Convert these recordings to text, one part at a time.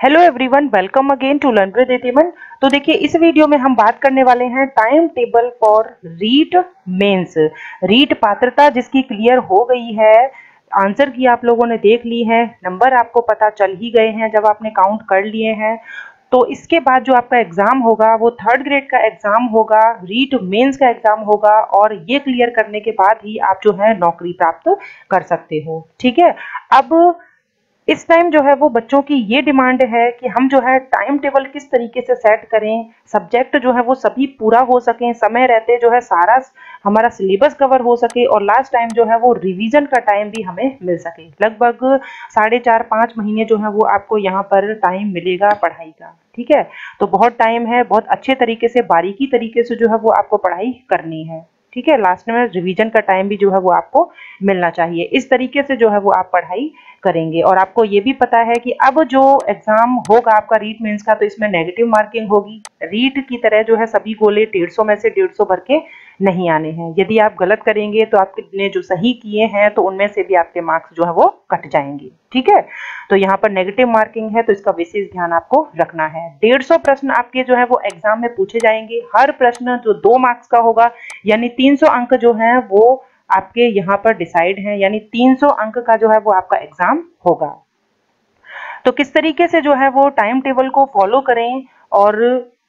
Hello everyone welcome again to learn with एतिमन तो देखिए, इस वीडियो में हम बात करने वाले हैं time table for REET mains REET पात्रता जिसकी क्लियर हो गई है आंसर की आप लोगों ने देख ली है नंबर आपको पता चल ही गए हैं जब आपने काउंट कर लिए हैं। तो इसके बाद जो आपका एग्ज़ाम होगा, वो थर्ड ग्रेड का एग्ज़ाम होगा रीट मेंस का एग्ज़ाम होगा और ये क्लियर करने के बाद ही आप जो है नौकरी प्राप्त कर सकते हो। ठीक है? अब इस टाइम जो है वो बच्चों की ये डिमांड है कि हम जो है टाइम टेबल किस तरीके से सेट करें सब्जेक्ट जो है वो सभी पूरा हो सके, समय रहते जो है सारा हमारा सिलेबस कवर हो सके और लास्ट टाइम जो है वो रिवीजन का टाइम भी हमें मिल सके। लगभग साढ़े चार पाँच महीने जो है वो आपको यहाँ पर टाइम मिलेगा पढ़ाई का, ठीक है? तो बहुत टाइम है, बहुत अच्छे तरीके से, बारीकी तरीके से जो है वो आपको पढ़ाई करनी है। ठीक है लास्ट में रिवीजन का टाइम भी जो है वो आपको मिलना चाहिए। इस तरीके से जो है वो आप पढ़ाई करेंगे। और आपको ये भी पता है कि अब जो एग्ज़ाम होगा आपका रीट मीन्स का तो इसमें नेगेटिव मार्किंग होगी। रीट की तरह जो है सभी गोले डेढ़ में से डेढ़ भर के नहीं आने हैं। यदि आप गलत करेंगे तो आपने जो सही किए हैं तो उनमें से भी आपके मार्क्स जो है वो कट जाएँगे। ठीक है? तो यहाँ पर नेगेटिव मार्किंग है तो इसका विशेष ध्यान आपको रखना है। डेढ़ सौ प्रश्न आपके जो है वो एग्ज़ाम में पूछे जाएँगे। हर प्रश्न जो दो मार्क्स का होगा, यानी तीन सौ अंक जो है वो आपके यहाँ पर डिसाइड है, यानी 300 अंक का जो है वो आपका एग्ज़ाम होगा। तो किस तरीके से जो है वो टाइम टेबल को फॉलो करें और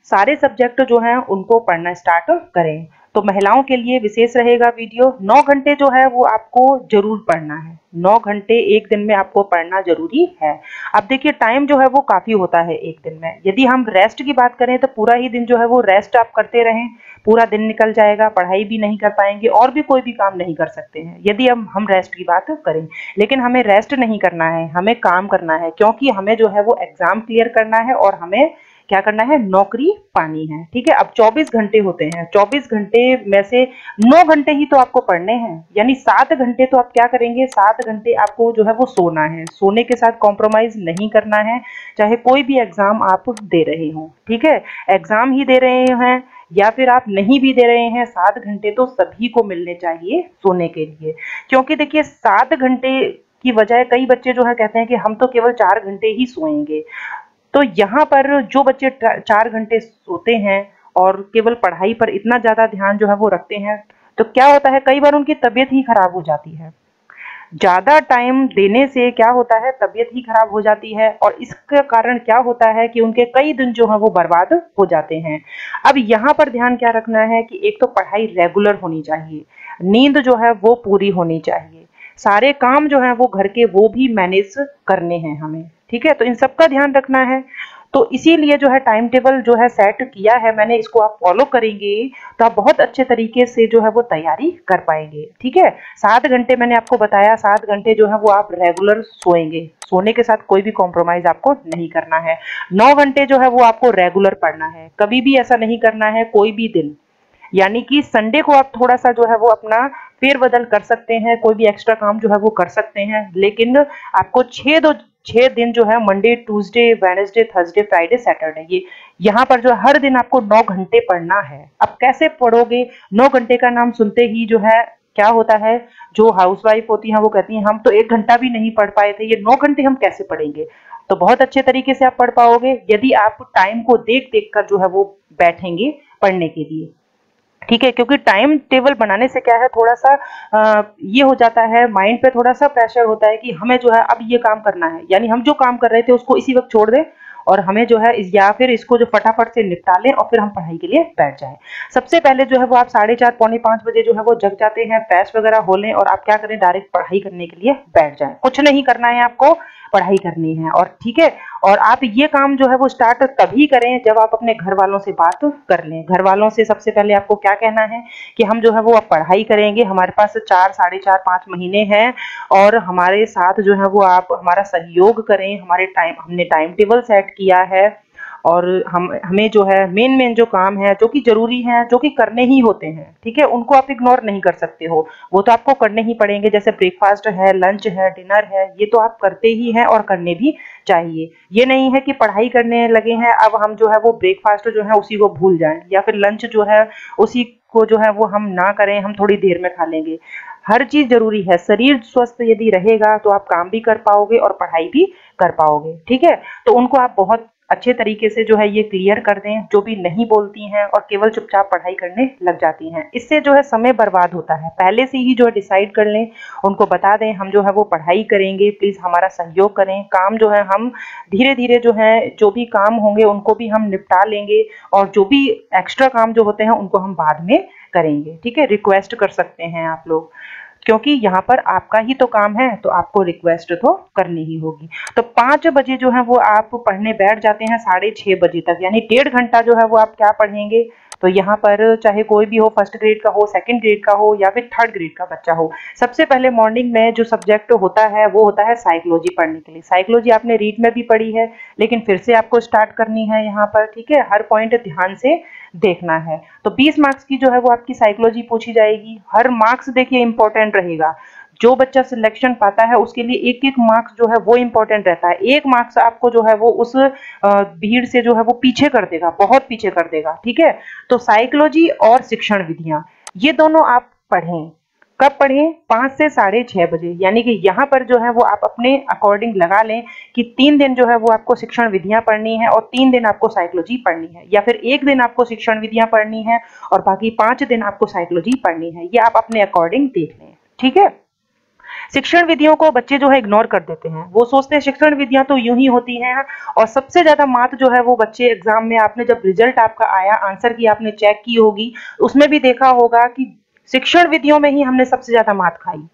सारे सब्जेक्ट जो हैं उनको पढ़ना स्टार्ट करें। तो महिलाओं के लिए विशेष रहेगा वीडियो। नौ घंटे जो है वो आपको ज़रूर पढ़ना है। नौ घंटे एक दिन में आपको पढ़ना ज़रूरी है। अब देखिए टाइम जो है वो काफ़ी होता है एक दिन में। यदि हम रेस्ट की बात करें तो पूरा ही दिन जो है वो रेस्ट आप करते रहें। पूरा दिन निकल जाएगा, पढ़ाई भी नहीं कर पाएँगे, और भी कोई भी काम नहीं कर सकते हैं। यदि हम हम रेस्ट की बात करें, लेकिन हमें रेस्ट नहीं करना है, हमें काम करना है, क्योंकि हमें जो है वो एग्ज़ाम क्लियर करना है और हमें क्या करना है? नौकरी पानी है, ठीक है? अब 24 घंटे होते हैं। 24 घंटे में से 9 घंटे ही तो आपको पढ़ने हैं। यानी सात घंटे तो आप क्या करेंगे? सात घंटे आपको जो है वो सोना है। सोने के साथ कॉम्प्रोमाइज नहीं करना है। चाहे कोई भी एग्ज़ाम आप दे रहे हो, ठीक है? एग्ज़ाम ही दे रहे हैं या फिर आप नहीं भी दे रहे हैं, सात घंटे तो सभी को मिलने चाहिए सोने के लिए। क्योंकि देखिए, सात घंटे की वजह कई बच्चे जो है कहते हैं कि हम तो केवल चार घंटे ही सोएँगे। तो यहाँ पर जो बच्चे चार घंटे सोते हैं और केवल पढ़ाई पर इतना ज़्यादा ध्यान जो है वो रखते हैं तो क्या होता है, कई बार उनकी तबीयत ही खराब हो जाती है। ज़्यादा टाइम देने से क्या होता है, तबीयत ही खराब हो जाती है और इसका कारण क्या होता है कि उनके कई दिन जो है वो बर्बाद हो जाते हैं। अब यहाँ पर ध्यान क्या रखना है कि एक तो पढ़ाई रेगुलर होनी चाहिए, नींद जो है वो पूरी होनी चाहिए, सारे काम जो है वो घर के वो भी मैनेज करने हैं हमें। ठीक है? तो इन सब का ध्यान रखना है। तो इसीलिए जो है टाइम टेबल जो है सेट किया है मैंने, इसको आप फॉलो करेंगे तो आप बहुत अच्छे तरीके से जो है वो तैयारी कर पाएँगे। ठीक है? सात घंटे मैंने आपको बताया, सात घंटे जो है वो आप रेगुलर सोएँगे। सोने के साथ कोई भी कॉम्प्रोमाइज आपको नहीं करना है। नौ घंटे जो है वो आपको रेगुलर पढ़ना है। कभी भी ऐसा नहीं करना है, कोई भी दिन। यानी कि संडे को आप थोड़ा सा जो है वो अपना फेरबदल कर सकते हैं, कोई भी एक्स्ट्रा काम जो है वो कर सकते हैं। लेकिन आपको छह दो, छह दिन जो है Monday Tuesday Wednesday Thursday Friday Saturday ये यहाँ पर जो हर दिन आपको नौ घंटे पढ़ना है। अब कैसे पढ़ोगे? नौ घंटे का नाम सुनते ही जो है क्या होता है? जो हाउसवाइफ होती है वो कहती है, हम तो एक घंटा भी नहीं पढ़ पाए थे, ये नौ घंटे हम कैसे पढ़ेंगे? तो बहुत अच्छे तरीके से आप पढ़ पाओगे। यदि आप टाइम को देख देख कर जो है वो बैठेंगे पढ़ने के लिए। ठीक है क्योंकि टाइम टेबल बनाने से क्या है थोड़ा सा आ, ये हो जाता है माइंड पे थोड़ा सा प्रेशर होता है कि हमें जो है अब ये काम करना है। यानी हम जो काम कर रहे थे उसको इसी वक्त छोड़ दें और हमें जो है या फिर इसको जो फटाफट से निपटा लें और फिर हम पढ़ाई के लिए बैठ जाएँ। सबसे पहले जो है वो आप साढ़े चार पौने पाँच बजे जो है वो जग जाते हैं फ्रेश वगैरह हो लें और आप क्या करें डायरेक्ट पढ़ाई करने के लिए बैठ जाएँ। कुछ नहीं करना है आपको पढ़ाई करनी है। और ठीक है, और आप ये काम जो है वो स्टार्ट तभी करें जब आप अपने घर वालों से बात कर लें। घर वालों से सबसे पहले आपको क्या कहना है कि हम जो है वो अब पढ़ाई करेंगे। हमारे पास चार, साढ़े चार, पाँच महीने हैं और हमारे साथ जो है वो आप, हमारा सहयोग करें। हमारे टाइम, हमने टाइम टेबल सेट किया है। और हम, हमें जो है मेन मेन जो काम है, जो कि ज़रूरी है, जो कि करने ही होते हैं, ठीक है? उनको आप इग्नोर नहीं कर सकते हो। वो तो आपको करने ही पड़ेंगे, जैसे ब्रेकफास्ट है लंच है डिनर है, ये तो आप करते ही हैं और करने भी चाहिए। ये नहीं है कि पढ़ाई करने लगे हैं, अब हम जो है वो ब्रेकफास्ट जो है उसी को भूल जाएँ, या फिर लंच जो है उसी को जो है वो हम ना करें, हम थोड़ी देर में खा लेंगे। हर चीज़ ज़रूरी है। शरीर स्वस्थ यदि रहेगा तो आप काम भी कर पाओगे और पढ़ाई भी कर पाओगे, ठीक है? तो उनको आप बहुत अच्छे तरीके से जो है ये क्लियर कर दें, जो भी नहीं बोलती हैं और केवल चुपचाप पढ़ाई करने लग जाती हैं। इससे जो है समय बर्बाद होता है। पहले से ही जो है डिसाइड कर लें, उनको बता दें, हम जो है वो पढ़ाई करेंगे प्लीज़ हमारा सहयोग करें। काम जो है हम धीरे धीरे जो है, जो भी काम होंगे, उनको भी हम निपटा लेंगे और जो भी एक्स्ट्रा काम जो होते हैं, उनको हम बाद में करेंगे। ठीक है? रिक्वेस्ट कर सकते हैं आप लोग। क्योंकि यहाँ पर आपका ही तो काम है तो आपको रिक्वेस्ट तो करनी ही होगी। तो पाँच बजे जो है वो आप पढ़ने बैठ जाते हैं, साढ़े छः बजे तक, यानी डेढ़ घंटा जो है वो आप क्या पढ़ेंगे? तो यहाँ पर चाहे कोई भी हो फ़र्स्ट ग्रेड का हो सेकंड ग्रेड का हो, या फिर थर्ड ग्रेड का बच्चा हो, सबसे पहले मॉर्निंग में जो सब्जेक्ट होता है, वो होता है साइकोलॉजी पढ़ने के लिए। साइकोलॉजी आपने रीड में भी पढ़ी है, लेकिन फिर से आपको स्टार्ट करनी है यहाँ पर, ठीक है? हर पॉइंट ध्यान से देखना है। तो 20 मार्क्स की जो है वो आपकी साइकोलॉजी पूछी जाएगी। हर मार्क्स देखिए इंपॉर्टेंट रहेगा। जो बच्चा सिलेक्शन पाता है, उसके लिए एक एक मार्क्स जो है वो इंपॉर्टेंट रहता है। एक मार्क्स आपको जो है वो उस भीड़ से जो है वो पीछे कर देगा, बहुत पीछे कर देगा, ठीक है? तो साइकोलॉजी और शिक्षण विधियाँ, ये दोनों आप पढ़ें। कब पढ़ें पाँच से साढ़े छह बजे। यानी कि यहाँ पर जो है वो आप अपने अकॉर्डिंग लगा लें कि तीन दिन जो है वो आपको शिक्षण विधियाँ पढ़नी है और तीन दिन आपको साइकोलॉजी पढ़नी है। या फिर एक दिन आपको शिक्षण विधियाँ पढ़नी है और बाकी पाँच दिन आपको साइकोलॉजी पढ़नी है। ये आप अपने अकॉर्डिंग देख लें। ठीक है? शिक्षण विधियों को बच्चे जो है इग्नोर कर देते हैं। वो सोचते हैं शिक्षण विधियाँ तो यूँ ही होती हैं और सबसे ज़्यादा मात जो है वो बच्चे एग्ज़ाम में आपने जब रिज़ल्ट आपका आया आंसर की आपने चेक की होगी, उसमें भी देखा होगा कि शिक्षण विधियों में ही हमने सबसे ज़्यादा मात खाई।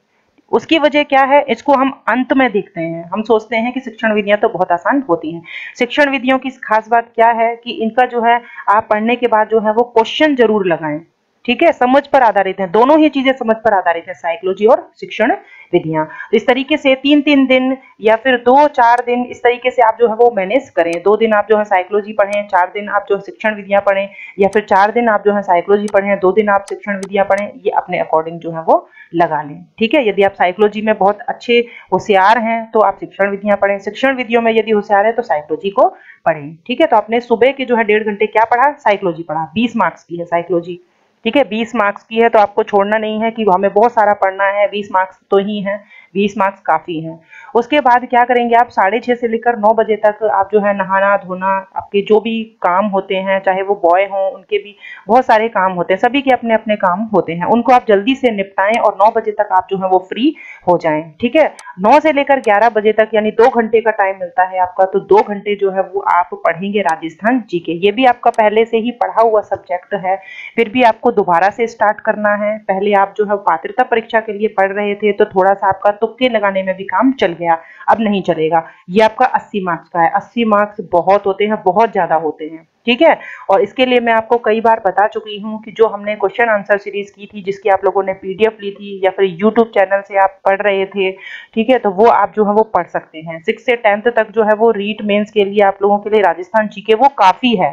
उसकी वजह क्या है? इसको हम अंत में देखते हैं। हम सोचते हैं कि शिक्षण विधियाँ तो बहुत आसान होती हैं। शिक्षण विधियों की खास बात क्या है कि इनका जो है, आप पढ़ने के बाद जो है, वो क्वेश्चन ज़रूर लगाएँ। ठीक है? समझ पर आधारित है। दोनों ही चीज़ें समझ पर आधारित है। साइकोलॉजी और शिक्षण विधियाँ। तो इस तरीके से तीन तीन दिन या फिर दो चार दिन इस तरीके से आप जो है वो मैनेज करें। दो दिन आप जो है साइकोलॉजी पढ़ें, चार दिन आप जो है शिक्षण विधियाँ पढ़ें, या फिर चार दिन आप जो है साइकोलॉजी पढ़ें, दो दिन आप शिक्षण विधियाँ पढ़ें, ये अपने अकॉर्डिंग जो है वो लगा लें। ठीक है? यदि आप साइकोलॉजी में बहुत अच्छे होशियार हैं तो आप शिक्षण विधियाँ पढ़ें। शिक्षण विधियों में यदि होशियार है तो साइकोलॉजी को पढ़ें। ठीक है? तो आपने सुबह के जो है डेढ़ घंटे क्या पढ़ा? साइकोलॉजी पढ़ा। बीस मार्क्स की है साइकोलॉजी। ठीक है, बीस मार्क्स की है तो आपको छोड़ना नहीं है कि हमें बहुत सारा पढ़ना है, बीस मार्क्स तो ही है। बीस मार्क्स काफ़ी हैं। उसके बाद क्या करेंगे आप, साढ़े छः से लेकर नौ बजे तक आप जो है नहाना, धोना, आपके जो भी काम होते हैं, चाहे वो बॉय हों, उनके भी बहुत सारे काम होते हैं, सभी के अपने अपने काम होते हैं। उनको आप जल्दी से निपटाएँ और नौ बजे तक आप जो है वो फ्री हो जाएँ, ठीक है? नौ से लेकर ग्यारह बजे तक, यानी दो घंटे का टाइम मिलता है आपका तो दो घंटे जो है वो आप पढ़ेंगे राजस्थान जी के। ये भी आपका पहले से ही पढ़ा हुआ सब्जेक्ट है, फिर भी आपको दोबारा से स्टार्ट करना है। पहले आप जो है पात्रता परीक्षा के लिए पढ़ रहे थे तो थोड़ा सा आपका तुक्के लगाने में भी काम चल गया, अब नहीं चलेगा। ये आपका 80 मार्क्स का है। 80 मार्क्स बहुत होते हैं, बहुत ज़्यादा होते हैं, ठीक है? और इसके लिए मैं आपको कई बार बता चुकी हूँ कि जो हमने क्वेश्चन आंसर सीरीज़ की थी, जिसकी आप लोगों ने पीडीएफ ली थी, या फिर यूट्यूब चैनल से आप पढ़ रहे थे, ठीक है? तो वो आप जो है वो पढ़ सकते हैं। सिक्स से टेंथ तक जो है वो रीट मेंस के लिए आप लोगों के लिए राजस्थान जीके वो काफ़ी है,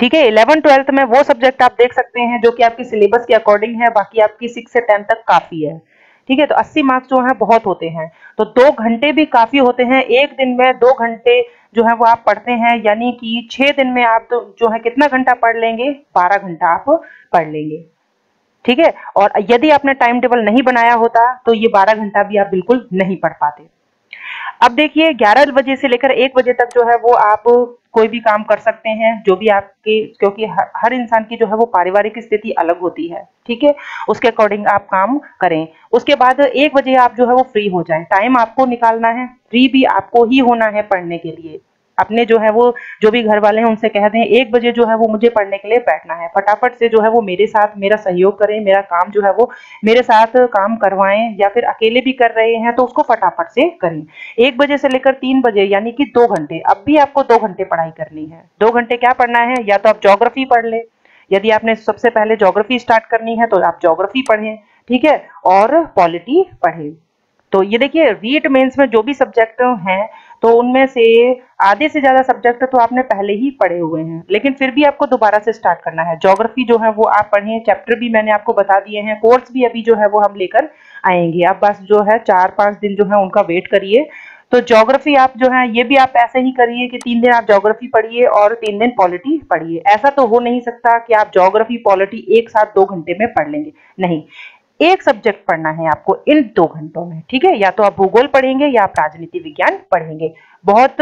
ठीक है? इलेवन ट्वेल्थ में वो सब्जेक्ट आप देख सकते हैं जो कि आपकी सिलेबस के अकॉर्डिंग है, बाकी आपकी सिक्स से टेंथ तक काफ़ी है। ठीक है तो 80 मार्क्स जो है बहुत होते हैं। तो दो घंटे भी काफ़ी होते हैं। एक दिन में दो घंटे जो है वो आप पढ़ते हैं, यानी कि छह दिन में आप तो जो है कितना घंटा पढ़ लेंगे? बारह घंटा आप पढ़ लेंगे। ठीक है, और यदि आपने टाइम टेबल नहीं बनाया होता तो ये बारह घंटा भी आप बिल्कुल नहीं पढ़ पाते। अब देखिए 11 बजे से लेकर एक बजे तक जो है वो आप कोई भी काम कर सकते हैं जो भी आपके क्योंकि हर, हर इंसान की जो है वो पारिवारिक स्थिति अलग होती है ठीक है? उसके अकॉर्डिंग आप काम करें। उसके बाद एक बजे आप जो है वो फ्री हो जाएँ। टाइम आपको निकालना है फ्री भी आपको ही होना है पढ़ने के लिए। अपने जो है वो, जो भी घर वाले हैं, उनसे कह दें, एक बजे जो है वो मुझे पढ़ने के लिए बैठना है। फटाफट से जो है वो मेरे साथ मेरा सहयोग करें, मेरा काम जो है वो मेरे साथ काम करवाएँ या फिर अकेले भी कर रहे हैं तो उसको फटाफट से करें। एक बजे से लेकर तीन बजे, यानी कि दो घंटे, अब भी आपको दो घंटे पढ़ाई करनी है। दो घंटे क्या पढ़ना है? या तो आप जोग्राफी पढ़ ले। यदि आपने सबसे पहले जोग्राफी स्टार्ट करनी है तो आप जोग्राफी पढ़ें, ठीक है? और पॉलिटी पढ़ें। तो ये देखिए, रीट मेंस में जो भी सब्जेक्ट हैं तो उनमें से आधे से ज़्यादा सब्जेक्ट तो आपने पहले ही पढ़े हुए हैं। लेकिन फिर भी आपको दोबारा से स्टार्ट करना है। जोग्राफी जो है वो आप पढ़े चैप्टर भी मैंने आपको बता दिए हैं। कोर्स भी अभी जो है वो हम लेकर आएँगे। अब बस जो है चार पाँच दिन जो है उनका वेट करिए। तो जोग्राफी आप जो है, ये भी आप ऐसे ही करिए कि तीन दिन आप जोग्राफी पढ़िए और तीन दिन पॉलिटी पढ़िए। ऐसा तो हो नहीं सकता कि आप जोग्राफी पॉलिटी एक साथ दो घंटे में पढ़ लेंगे। नहीं। एक सब्जेक्ट पढ़ना है आपको इन दो घंटों में ठीक है? या तो आप भूगोल पढ़ेंगे या आप राजनीति विज्ञान पढ़ेंगे। बहुत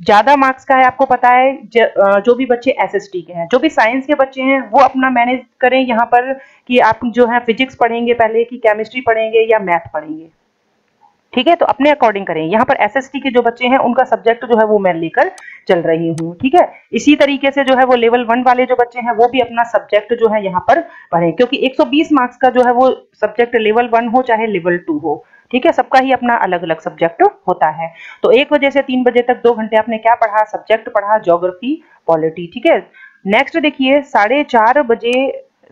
ज़्यादा मार्क्स का है आपको पता है ज, जो भी बच्चे एसएसटी के हैं जो भी साइंस के बच्चे हैं वो अपना मैनेज करें यहाँ पर कि आप जो है फिजिक्स पढ़ेंगे पहले कि केमिस्ट्री पढ़ेंगे या मैथ पढ़ेंगे। ठीक है? तो अपने अकॉर्डिंग करें। यहाँ पर एसएसटी के जो बच्चे हैं, उनका सब्जेक्ट जो है वो मैं लेकर चल रही हूँ, ठीक है? इसी तरीके से जो है वो लेवल वन वाले जो बच्चे हैं, वो भी अपना सब्जेक्ट जो है यहाँ पर पढ़ें, क्योंकि 120 मार्क्स का जो है वो सब्जेक्ट लेवल वन हो, चाहे लेवल टू हो, ठीक है? सबका ही अपना अलग अलग सब्जेक्ट होता है। तो एक बजे से तीन बजे तक दो घंटे आपने क्या पढ़ा? सब्जेक्ट पढ़ा जोग्राफी पॉलिटी ठीक है? नेक्स्ट देखिए, साढ़े चार बजे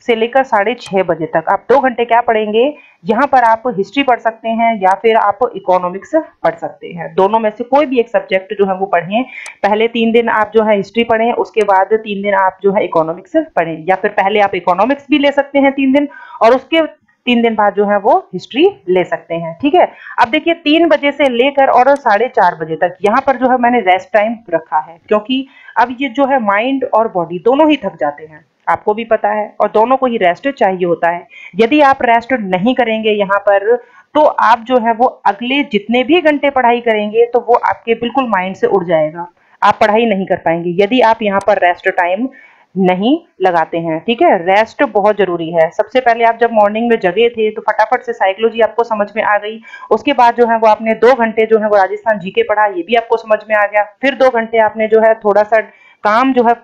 से लेकर साढ़े छह बजे तक। आप दो घंटे क्या पढ़ेंगे? यहाँ पर आप हिस्ट्री पढ़ सकते हैं या फिर आप इकोनॉमिक्स पढ़ सकते हैं। दोनों में से कोई भी एक सब्जेक्ट जो है वो पढ़ें। पहले तीन दिन आप जो है हिस्ट्री पढ़ें, उसके बाद तीन दिन आप जो है इकोनॉमिक्स पढ़ें। या फिर पहले आप इकोनॉमिक्स भी ले सकते हैं तीन दिन, और उसके तीन दिन बाद जो है वो हिस्ट्री ले सकते हैं। ठीक है? अब देखिए, तीन बजे से लेकर और साढ़े चार बजे तक यहाँ पर जो है मैंने रेस्ट टाइम रखा है, क्योंकि अब ये जो है माइंड और बॉडी दोनों ही थक जाते हैं। आपको भी पता है और दोनों को ही रेस्ट चाहिए होता है। यदि आप रेस्ट नहीं करेंगे यहाँ पर तो आप जो है वो अगले जितने भी घंटे पढ़ाई करेंगे तो वो आपके बिल्कुल माइंड से उड़ जाएगा। आप पढ़ाई नहीं कर पाएँगे। यदि आप यहाँ पर रेस्ट टाइम नहीं लगाते हैं, ठीक है? रेस्ट बहुत ज़रूरी है। सबसे पहले आप जब मॉर्निंग में जगे थे तो फटाफट से साइकोलॉजी आपको समझ में आ गई। उसके बाद जो है वो आपने दो घंटे जो है वो राजस्थान जीके पढ़ा, ये भी आपको समझ में आ गया। फिर दो घंटे आपने जो है थोड़ा सा काम जो है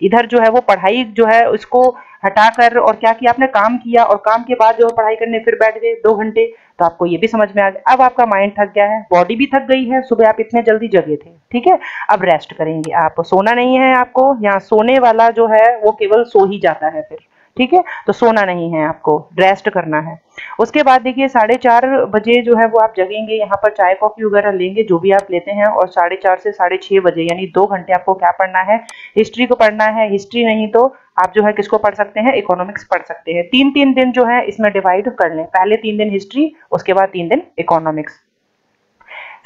इधर जो है वो पढ़ाई जो है उसको हटा कर और क्या किया, आपने काम किया और काम के बाद जो है पढ़ाई करने फिर बैठ गए दो घंटे तो आपको ये भी समझ में आ गया। अब आपका माइंड थक गया है बॉडी भी थक गई है, सुबह आप इतने जल्दी जगे थे, ठीक है? अब रेस्ट करेंगे। आप सोना नहीं है आपको यहाँ सोने वाला जो है वो केवल सो ही जाता है फिर। ठीक है? तो सोना नहीं है आपको रेस्ट करना है। उसके बाद देखिए, साढ़े चार बजे जो है वो आप जगेंगे, यहाँ पर चाय, कॉफ़ी वगैरह लेंगे, जो भी आप लेते हैं, और साढ़े चार से साढ़े छह बजे, यानी दो घंटे आपको क्या पढ़ना है? हिस्ट्री को पढ़ना है। हिस्ट्री नहीं तो आप जो है किसको पढ़ सकते हैं? इकोनॉमिक्स पढ़ सकते हैं। तीन तीन दिन जो है इसमें डिवाइड कर लें। पहले तीन दिन हिस्ट्री उसके बाद तीन दिन इकोनॉमिक्स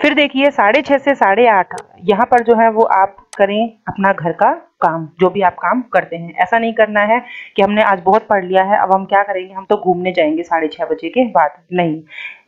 फिर देखिए, साढ़े छह से साढ़े आठ, यहाँ पर जो है वो आप करें अपना घर का काम, जो भी आप काम करते हैं। ऐसा नहीं करना है कि हमने आज बहुत पढ़ लिया है, अब हम क्या करेंगे? हम तो घूमने जाएँगे साढ़े छह बजे के बाद। नहीं,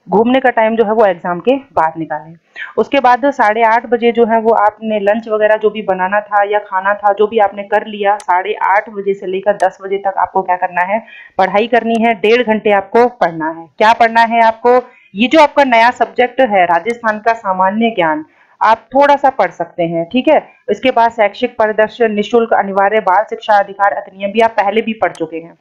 घूमने का टाइम जो है वो एग्ज़ाम के बाद निकालें। उसके बाद साढ़े आठ बजे जो है वो आपने लंच वगैरह जो भी बनाना था या खाना था, जो भी आपने कर लिया, साढ़े आठ बजे से लेकर दस बजे तक आपको क्या करना है? पढ़ाई करनी है, डेढ़ घंटे आपको पढ़ना है। क्या पढ़ना है आपको? ये जो आपका नया सब्जेक्ट है, राजस्थान का सामान्य ज्ञान, आप थोड़ा सा पढ़ सकते हैं, ठीक है? इसके बाद शैक्षिक प्रदर्शन, निशुल्क, अनिवार्य, बाल शिक्षा, अधिकार अधिनियम भी आप पहले भी पढ़ चुके हैं।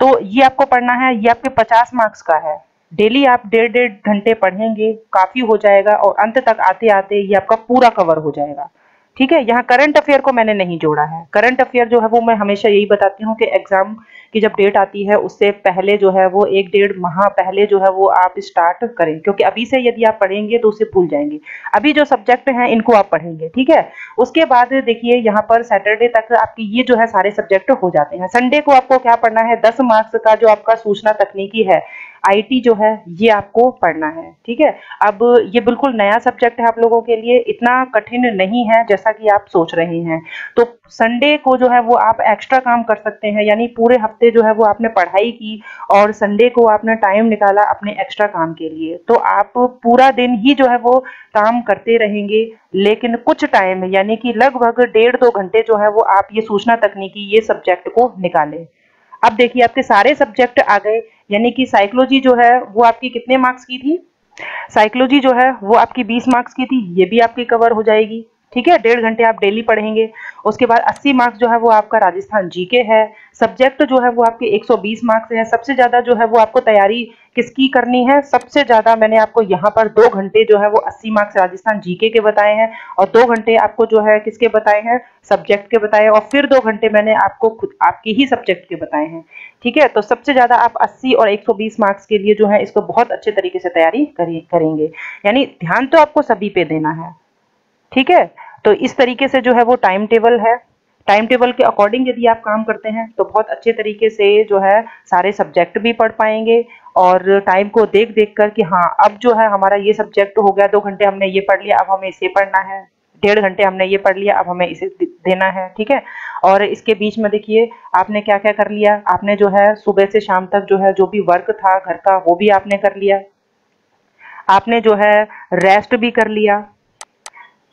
तो ये आपको पढ़ना है, ये आपके पचास मार्क्स का है। डेली आप डेढ़ डेढ़ घंटे पढ़ेंगे, काफ़ी हो जाएगा और अंत तक आते आते ये आपका पूरा कवर हो जाएगा। ठीक है? यहाँ करंट अफेयर को मैंने नहीं जोड़ा है। करंट अफेयर जो है वो मैं हमेशा यही बताती हूँ कि एग्ज़ाम की जब डेट आती है, उससे पहले जो है वो एक डेढ़ माह पहले जो है वो आप स्टार्ट करें। क्योंकि अभी से यदि आप पढ़ेंगे तो उसे भूल जाएँगे। अभी जो सब्जेक्ट हैं, इनको आप पढ़ेंगे, ठीक है? उसके बाद देखिए, यहाँ पर सैटरडे तक आपके ये जो है सारे सब्जेक्ट हो जाते हैं। संडे को आपको क्या पढ़ना है? दस मार्क्स का जो आपका सूचना तकनीकी है आईटी जो है, ये आपको पढ़ना है, ठीक है? अब ये बिल्कुल नया सब्जेक्ट है आप लोगों के लिए, इतना कठिन नहीं है जैसा कि आप सोच रहे हैं। तो संडे को जो है वो आप एक्स्ट्रा काम कर सकते हैं, यानी पूरे हफ़्ते जो है वो आपने पढ़ाई की और संडे को आपने टाइम निकाला अपने एक्स्ट्रा काम के लिए। तो आप पूरा दिन ही जो है वो काम करते रहेंगे, लेकिन कुछ टाइम यानी कि लगभग डेढ़ दो घंटे जो है वो आप ये सूचना तकनीकी, ये सब्जेक्ट को निकालें। अब देखिए, आपके सारे सब्जेक्ट आ गए, यानी कि साइकोलॉजी जो है, वो आपकी कितने मार्क्स की थी? साइकोलॉजी जो है, वो आपकी 20 मार्क्स की थी, ये भी आपकी कवर हो जाएगी। ठीक है, डेढ़ घंटे आप डेली पढ़ेंगे। उसके बाद 80 मार्क्स जो है वो आपका राजस्थान जीके है। सब्जेक्ट जो है वो आपके 120 मार्क्स है। सबसे ज़्यादा जो है वो आपको तैयारी किसकी करनी है? सबसे ज़्यादा मैंने आपको यहाँ पर दो घंटे जो है वो 80 मार्क्स राजस्थान जीके के बताए हैं और दो घंटे आपको जो है किसके बताए हैं? सब्जेक्ट के बताए और फिर दो घंटे मैंने आपको खुद, आपके ही सब्जेक्ट के बताए हैं। ठीक है तो सबसे ज़्यादा आप 80 और 120 मार्क्स के लिए जो है इसको बहुत अच्छे तरीके से तैयारी करेंगे। यानी ध्यान तो आपको सभी पे देना है। ठीक है तो इस तरीके से जो है वो टाइम टेबल है। टाइम टेबल के अकॉर्डिंग यदि आप काम करते हैं तो बहुत अच्छे तरीके से जो है सारे सब्जेक्ट भी पढ़ पाएँगे और टाइम को देख देख कर कि हाँ अब जो है हमारा ये सब्जेक्ट हो गया, दो घंटे हमने ये पढ़ लिया, अब हमें इसे पढ़ना है। डेढ़ घंटे हमने ये पढ़ लिया, अब हमें इसे देना है, ठीक है? और इसके बीच में देखिए, आपने क्या क्या कर लिया? आपने जो है सुबह से शाम तक जो है, जो भी वर्क था, घर का, वो भी आपने कर लिया। आपने जो है रेस्ट भी कर लिया।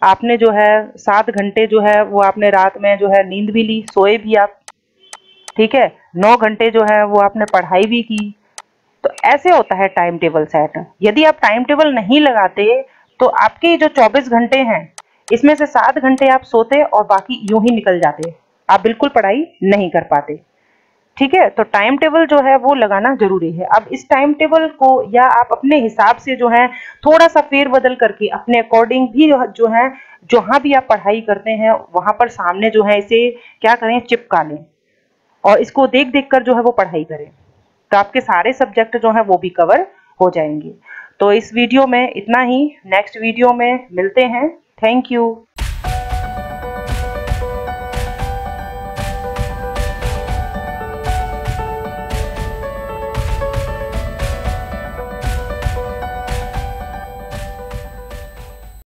आपने जो है सात घंटे जो है वो आपने रात में जो है नींद भी ली, सोए भी आप, ठीक है? नौ घंटे जो है वो आपने पढ़ाई भी की। तो ऐसे होता है टाइम टेबल सेट यदि आप टाइम टेबल नहीं लगाते तो आपके जो 24 घंटे हैं, इसमें से सात घंटे आप सोते और बाकी यूँ ही निकल जाते। आप बिल्कुल पढ़ाई नहीं कर पाते। ठीक है? तो टाइम टेबल जो है वो लगाना ज़रूरी है। अब इस टाइम टेबल को या आप अपने हिसाब से जो है थोड़ा सा फेर बदल करके अपने अकॉर्डिंग भी जो है जहाँ भी आप पढ़ाई करते हैं, वहाँ पर सामने जो है इसे क्या करें? चिपका लें और इसको देख देख कर जो है वो पढ़ाई करें। तो आपके सारे सब्जेक्ट जो है वो भी कवर हो जाएँगे। तो इस वीडियो में इतना ही। नेक्स्ट वीडियो में मिलते हैं। Thank you